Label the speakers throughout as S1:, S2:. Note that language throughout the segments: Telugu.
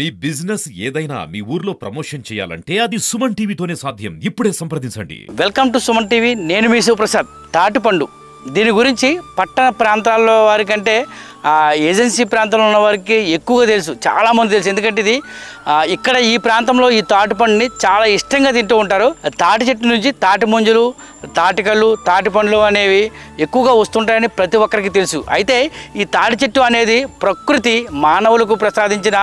S1: మీ బిజినెస్ ఏదైనా మీ ఊర్లో ప్రమోషన్ చేయాలంటే అది సుమన్ టీవీతోనే సాధ్యం. ఇప్పుడే సంప్రదించండి.
S2: Welcome to Suman TV. నేను మీ సుప్రసాద్ తాటిపండు. దీని గురించి పట్టణ ప్రాంతాల్లో వారికంటే ఏజెన్సీ ప్రాంతంలో ఉన్న వారికి ఎక్కువగా తెలుసు చాలామంది తెలుసు. ఎందుకంటే ఇది ఇక్కడ ఈ ప్రాంతంలో ఈ తాటిపండుని చాలా ఇష్టంగా తింటూ ఉంటారు. తాటి చెట్టు నుంచి తాటి ముంజులు తాటికళ్ళు తాటి పండ్లు అనేవి ఎక్కువగా వస్తుంటాయని ప్రతి ఒక్కరికి తెలుసు. అయితే ఈ తాటి చెట్టు అనేది ప్రకృతి మానవులకు ప్రసాదించిన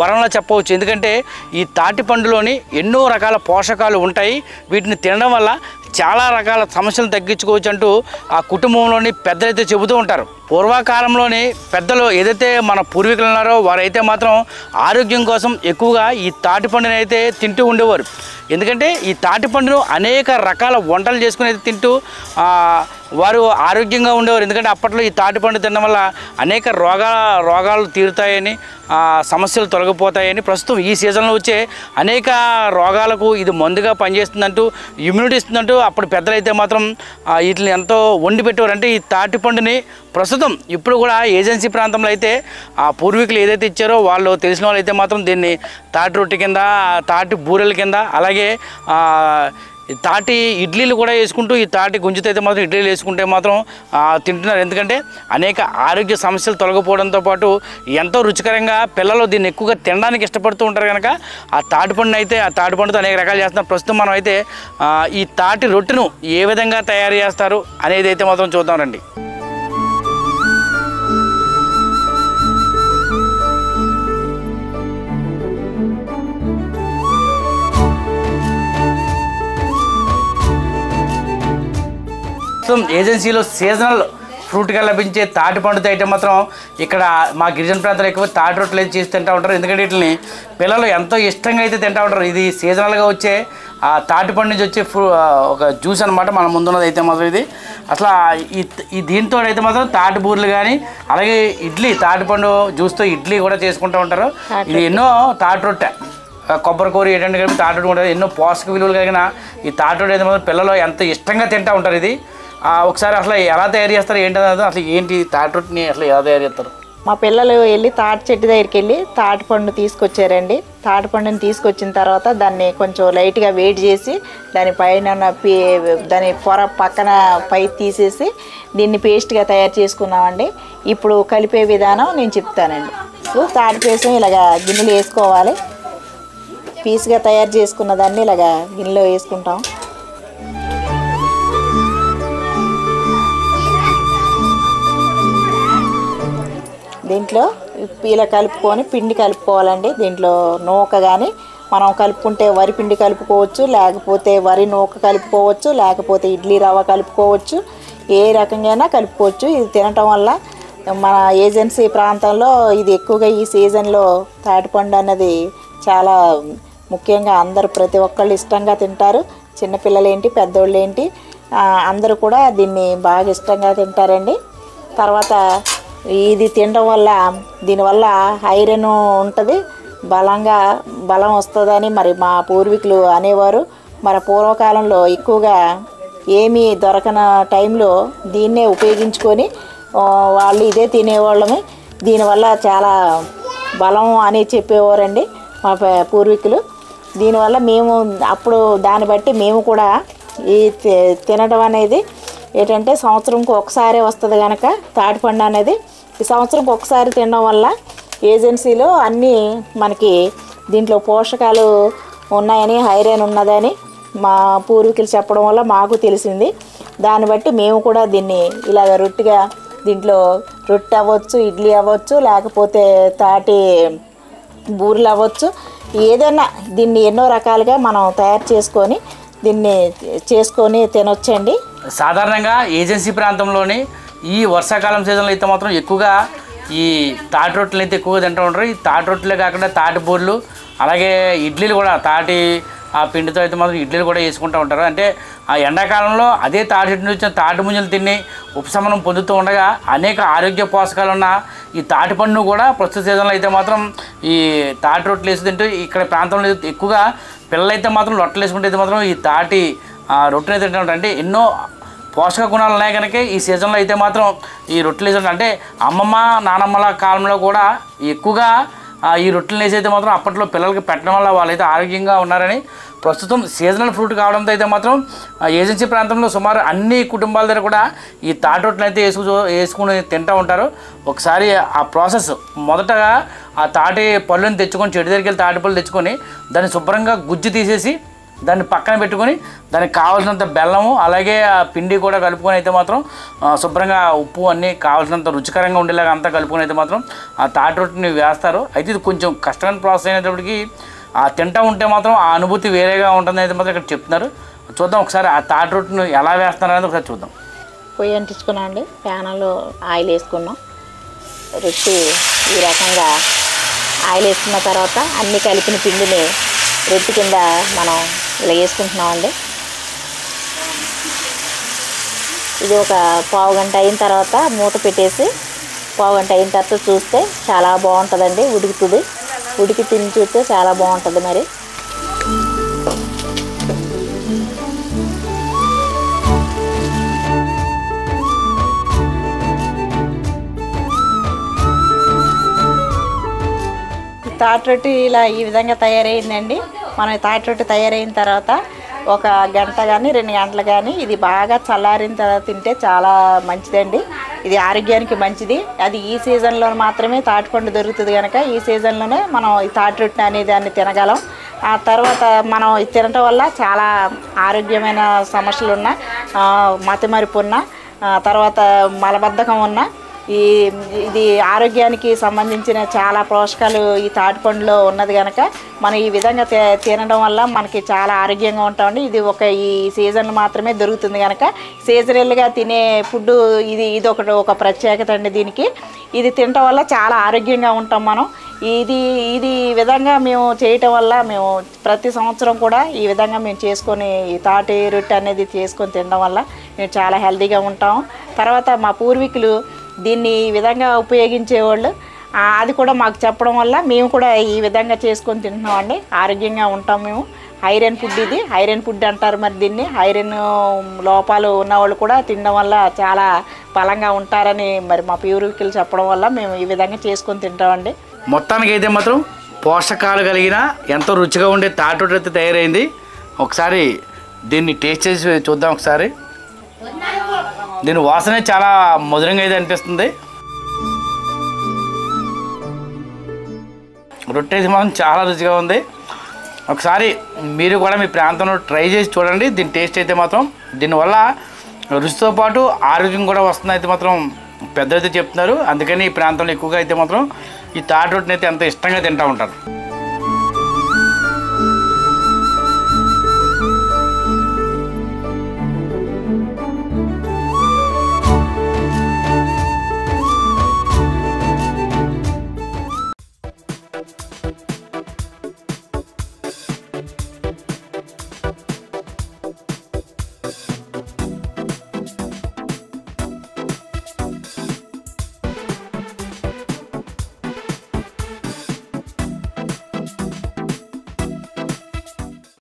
S2: వరంలో చెప్పవచ్చు. ఎందుకంటే ఈ తాటి పండులోని ఎన్నో రకాల పోషకాలు ఉంటాయి. వీటిని తినడం వల్ల చాలా రకాల సమస్యలు తగ్గించుకోవచ్చు అంటూ ఆ కుటుంబంలోని పెద్దలైతే చెబుతూ ఉంటారు. పూర్వకాలంలోని పెద్దలు ఏదైతే మన పూర్వీకులు ఉన్నారో వారైతే మాత్రం ఆరోగ్యం కోసం ఎక్కువగా ఈ తాటి పండుని అయితే తింటూ ఉండేవారు. ఎందుకంటే ఈ తాటి పండును అనేక రకాల వంటలు చేసుకుని అయితే తింటూ వారు ఆరోగ్యంగా ఉండేవారు. ఎందుకంటే అప్పట్లో ఈ తాటిపండు తినడం వల్ల అనేక రోగా రోగాలు తీరుతాయని సమస్యలు తొలగిపోతాయని ప్రస్తుతం ఈ సీజన్లో వచ్చే అనేక రోగాలకు ఇది మందుగా పనిచేస్తుందంటూ ఇమ్యూనిటీ ఇస్తుందంటూ అప్పుడు పెద్దలైతే మాత్రం వీటిని ఎంతో వండి పెట్టేవారంటే ఈ తాటిపండుని ప్రస్తుతం ఇప్పుడు కూడా ఏజెన్సీ ప్రాంతంలో అయితే ఆ పూర్వీకులు ఏదైతే ఇచ్చారో వాళ్ళు తెలిసిన వాళ్ళు అయితే మాత్రం దీన్ని తాటి రొట్టె కింద తాటి బూరెల కింద అలాగే ఈ తాటి ఇడ్లీలు కూడా వేసుకుంటూ ఈ తాటి గుంజుతో అయితే మాత్రం ఇడ్లీలు వేసుకుంటే మాత్రం తింటున్నారు. ఎందుకంటే అనేక ఆరోగ్య సమస్యలు తొలగిపోవడంతో పాటు ఎంతో రుచికరంగా పిల్లలు దీన్ని ఎక్కువగా తినడానికి ఇష్టపడుతూ ఉంటారు కనుక ఆ తాటి అయితే ఆ తాటిపండుతో అనేక రకాలు చేస్తున్నారు. ప్రస్తుతం మనం అయితే ఈ తాటి రొట్టెను ఏ విధంగా తయారు చేస్తారు అనేది అయితే మాత్రం చూద్దాం రండి. ప్రస్తుతం ఏజెన్సీలో సీజనల్ ఫ్రూట్గా లభించే తాటి పండుతో అయితే మాత్రం ఇక్కడ మా గిరిజన ప్రాంతాలు ఎక్కువ తాటి రొట్టెలు అయితే చేసి తింటూ ఉంటారు. ఎందుకంటే వీటిని పిల్లలు ఎంతో ఇష్టంగా అయితే తింటూ ఉంటారు. ఇది సీజనల్గా వచ్చే ఆ తాటి పండు నుంచి వచ్చే ఫ్రూ ఒక జ్యూస్ అనమాట మన ముందున్నది అయితే మాత్రం ఇది. అసలు ఈ దీంతో అయితే మాత్రం తాటి బూరెలు కానీ అలాగే ఇడ్లీ తాటి పండు జ్యూస్తో ఇడ్లీ కూడా చేసుకుంటూ ఉంటారు. ఇది ఎన్నో తాటి రొట్టె. కొబ్బరి కూర ఏంటంటే తాటోడు ఉంటుంది ఎన్నో పోషక విలువలు కలిగిన ఈ తాటోడు అయితే మాత్రం పిల్లలు ఎంత ఇష్టంగా తింటూ ఉంటారు ఇది. ఒకసారి అసలు ఎలా తయారు చేస్తారు ఏంటనేది అసలు ఏంటి తాటి రొట్టిని అసలు ఎలా తయారు చేస్తారు?
S3: మా పిల్లలు వెళ్ళి తాటి చెట్టు దగ్గరికి వెళ్ళి తాటి పండు తీసుకొచ్చారండి. తాటి పండుని తీసుకొచ్చిన తర్వాత దాన్ని కొంచెం లైట్గా వేడి చేసి దాని పైన ఉన్న పీ దాని పొర పక్కన పై తీసేసి దీన్ని పేస్ట్గా తయారు చేసుకున్నామండి. ఇప్పుడు కలిపే విధానం నేను చెప్తానండి. తాటి పేసం ఇలాగా గిన్నెలు వేసుకోవాలి. పీస్గా తయారు చేసుకున్న దాన్ని ఇలాగా గిన్నెలో వేసుకుంటాం. దీంట్లో ఇలా కలుపుకొని పిండి కలుపుకోవాలండి. దీంట్లో నూక కానీ మనం కలుపుకుంటే వరి పిండి కలుపుకోవచ్చు లేకపోతే వరి నూక కలుపుకోవచ్చు లేకపోతే ఇడ్లీ రవ్వ కలుపుకోవచ్చు. ఏ రకంగా కలుపుకోవచ్చు. ఇది తినటం వల్ల మన ఏజెన్సీ ప్రాంతంలో ఇది ఎక్కువగా ఈ సీజన్లో తాటిపండు అన్నది చాలా ముఖ్యంగా అందరూ ప్రతి ఒక్కళ్ళు ఇష్టంగా తింటారు. చిన్నపిల్లలు ఏంటి పెద్దోళ్ళు ఏంటి అందరూ కూడా దీన్ని బాగా ఇష్టంగా తింటారండి. తర్వాత ఇది తినడం వల్ల దీనివల్ల ఐరన్ ఉంటుంది. బలంగా బలం వస్తుందని మరి మా పూర్వీకులు అనేవారు. మరి పూర్వకాలంలో ఎక్కువగా ఏమీ దొరకన టైంలో దీన్నే ఉపయోగించుకొని వాళ్ళు ఇదే తినేవాళ్ళమే. దీనివల్ల చాలా బలం అని చెప్పేవారండి మా పూర్వీకులు. దీనివల్ల మేము అప్పుడు దాన్ని బట్టి మేము కూడా ఈ తి- తినడం అనేది ఏంటంటే సంవత్సరంకి ఒకసారి వస్తుంది కనుక తాటిపండు అనేది. ఈ సంవత్సరం ఒకసారి తినడం వల్ల ఏజెన్సీలో అన్నీ మనకి దీంట్లో పోషకాలు ఉన్నాయని ఐరన్ ఉన్నదని మా పూర్వీకులు చెప్పడం వల్ల మాకు తెలిసింది. దాన్ని బట్టి మేము కూడా దీన్ని ఇలాగ రొట్టిగా దీంట్లో రొట్టె అవ్వచ్చు ఇడ్లీ అవ్వచ్చు లేకపోతే తాటి బూరెలు అవ్వచ్చు. ఏదైనా దీన్ని ఎన్నో రకాలుగా మనం తయారు చేసుకొని దీన్ని చేసుకొని తినొచ్చండి.
S2: సాధారణంగా ఏజెన్సీ ప్రాంతంలోని ఈ వర్షాకాలం సీజన్లో అయితే మాత్రం ఎక్కువగా ఈ తాటి రొట్టెలు అయితే ఎక్కువగా తింటూ ఉంటారు. ఈ తాటి రొట్టెలే కాకుండా తాటి బూర్లు అలాగే ఇడ్లీలు కూడా తాటి ఆ పిండితో అయితే మాత్రం ఇడ్లీలు కూడా వేసుకుంటూ ఉంటారు. అంటే ఆ ఎండాకాలంలో అదే తాటి చెట్టు నుంచి తాటి ముంజలు తిని ఉపశమనం పొందుతూ ఉండగా అనేక ఆరోగ్య పోషకాలు ఉన్న ఈ తాటి పండును కూడా ప్రస్తుత సీజన్లో అయితే మాత్రం ఈ తాటి రొట్టెలు వేసి తింటూ ఇక్కడ ప్రాంతంలో ఎక్కువగా పిల్లలైతే మాత్రం రొట్టెలు వేసుకుంటే అయితే మాత్రం ఈ తాటి ఆ, రొట్టెలు అయితే తింటూ ఉంటారు. అంటే ఎన్నో పోషక గుణాలు ఉన్నాయి కనుక ఈ సీజన్లో అయితే మాత్రం ఈ రొట్టెలు వేసుకుంటారు అంటే అమ్మమ్మ నానమ్మల కాలంలో కూడా ఎక్కువగా ఈ రొట్టెలు వేసి అయితే మాత్రం అప్పట్లో పిల్లలకి పెట్టడం వల్ల వాళ్ళైతే ఆరోగ్యంగా ఉన్నారని ప్రస్తుతం సీజనల్ ఫ్రూట్ కావడంతో అయితే మాత్రం ఏజెన్సీ ప్రాంతంలో సుమారు అన్ని కుటుంబాల దగ్గర కూడా ఈ తాటి రొట్టెలు అయితే వేసుకు వేసుకుని తింటూ ఉంటారు. ఒకసారి ఆ ప్రాసెస్ మొదటగా ఆ తాటి పళ్ళుని తెచ్చుకొని చెట్టు దగ్గరికి వెళ్ళి తాటి పళ్ళు తెచ్చుకొని దాన్ని శుభ్రంగా గుజ్జు తీసేసి దాన్ని పక్కన పెట్టుకొని దానికి కావాల్సినంత బెల్లము అలాగే ఆ పిండి కూడా కలుపుకొని అయితే మాత్రం శుభ్రంగా ఉప్పు అన్నీ కావాల్సినంత రుచికరంగా ఉండేలాగా అంతా కలుపుకొని అయితే మాత్రం ఆ తాటి రొట్టెని వేస్తారు. అయితే ఇది కొంచెం కష్టమైన ప్రాసెస్ అయినప్పటికీ ఆ తింటా ఉంటే మాత్రం ఆ అనుభూతి వేరేగా ఉంటుంది అయితే మాత్రం ఇక్కడ చెప్తున్నారు. చూద్దాం ఒకసారి ఆ తాటి రొట్టెని ఎలా వేస్తున్నారు అనేది ఒకసారి చూద్దాం.
S3: పొయ్యి అంటించుకున్నాం అండి. ప్యానలో ఆయిల్ వేసుకున్నాం. రొట్టి ఈ రకంగా ఆయిల్ వేసుకున్న తర్వాత అన్ని కలిపిన పిండిని రొట్టి కింద మనం ఇలా వేసుకుంటున్నామండి. ఇది ఒక పావు గంట అయిన తర్వాత మూత పెట్టేసి పావు గంట అయిన తర్వాత చూస్తే చాలా బాగుంటుందండి ఉడుకుతుంది. ఉడికి తిని చూస్తే చాలా బాగుంటుంది మరి. ఈ రొట్టి ఇలా ఈ విధంగా తయారైందండి. మనం ఈ తాటి తయారైన తర్వాత ఒక గంట కానీ రెండు గంటలు కానీ ఇది బాగా చల్లారిన తర్వాత తింటే చాలా మంచిదండి. ఇది ఆరోగ్యానికి మంచిది. అది ఈ సీజన్లో మాత్రమే తాటిపండు దొరుకుతుంది కనుక ఈ సీజన్లోనే మనం ఈ తాటి రొట్టె అనే దాన్ని తినగలం. ఆ తర్వాత మనం తినటం వల్ల చాలా ఆరోగ్యమైన సమస్యలు ఉన్న మతిమరుపు ఉన్న తర్వాత మలబద్ధకం ఉన్న ఈ ఇది ఆరోగ్యానికి సంబంధించిన చాలా పోషకాలు ఈ తాటిపండులో ఉన్నది కనుక మనం ఈ విధంగా తినడం వల్ల మనకి చాలా ఆరోగ్యంగా ఉంటామండి. ఇది ఒక ఈ సీజన్ మాత్రమే దొరుకుతుంది కనుక సీజనల్గా తినే ఫుడ్ ఇది ఇది ఒకటి ఒక ప్రత్యేకత అండి దీనికి. ఇది తినటం వల్ల చాలా ఆరోగ్యంగా ఉంటాం మనం. ఇది ఇది విధంగా మేము చేయటం వల్ల మేము ప్రతి సంవత్సరం కూడా ఈ విధంగా మేము చేసుకొని ఈ తాటి రొట్టె అనేది చేసుకొని తినడం వల్ల మేము చాలా హెల్తీగా ఉంటాం. తర్వాత మా పూర్వీకులు దీన్ని ఈ విధంగా ఉపయోగించేవాళ్ళు. అది కూడా మాకు చెప్పడం వల్ల మేము కూడా ఈ విధంగా చేసుకొని తింటున్నామండి. ఆరోగ్యంగా ఉంటాం మేము. ఐరన్ ఫుడ్ ఇది. ఐరన్ ఫుడ్ అంటారు మరి దీన్ని. ఐరన్ లోపాలు ఉన్నవాళ్ళు కూడా తినడం వల్ల చాలా బలంగా ఉంటారని మరి మా ప్యూరికలు చెప్పడం వల్ల మేము ఈ విధంగా చేసుకొని తింటామండి.
S2: మొత్తానికి అయితే మాత్రం పోషకాలు కలిగిన ఎంతో రుచిగా ఉండే తాటు అయితే తయారైంది. ఒకసారి దీన్ని టేస్ట్ చేసి చూద్దాం ఒకసారి. దీని వాసనే చాలా మధురంగా అయితే అనిపిస్తుంది. రొట్టె అయితే మాత్రం చాలా రుచిగా ఉంది. ఒకసారి మీరు కూడా మీ ప్రాంతంలో ట్రై చేసి చూడండి దీని టేస్ట్ అయితే మాత్రం. దీనివల్ల రుచితో పాటు ఆరోగ్యం కూడా వస్తుంది అయితే మాత్రం పెద్దలైతే చెప్తున్నారు. అందుకని ఈ ప్రాంతంలో ఎక్కువగా అయితే మాత్రం ఈ తాటి రొట్టెని అయితే ఎంత ఇష్టంగా తింటూ ఉంటారు.